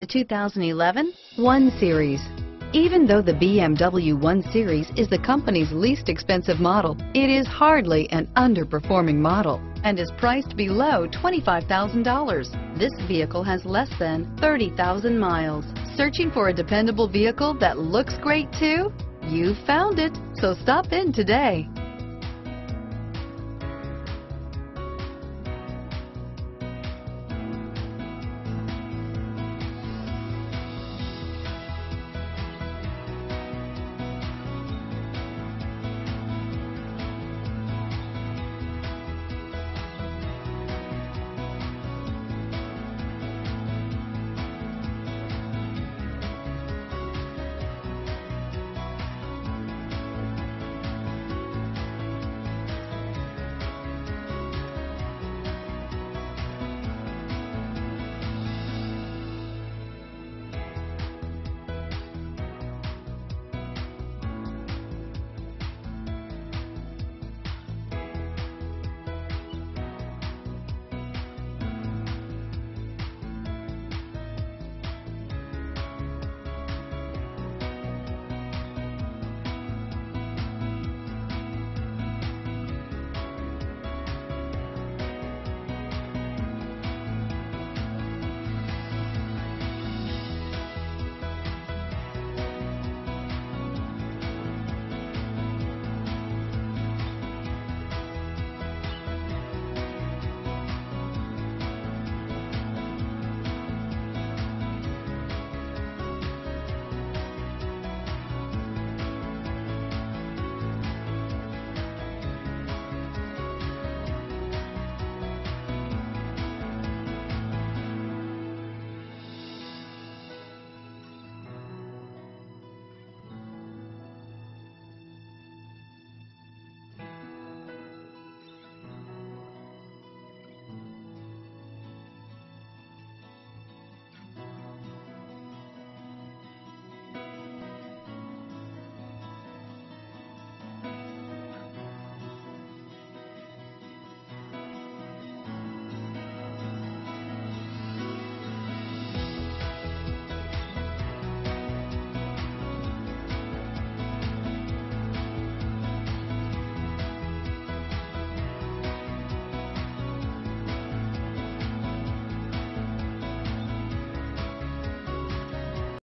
The 2011 1 Series. Even though the BMW 1 Series is the company's least expensive model, it is hardly an underperforming model and is priced below $25,000. This vehicle has less than 30,000 miles. Searching for a dependable vehicle that looks great too? You found it, so stop in today.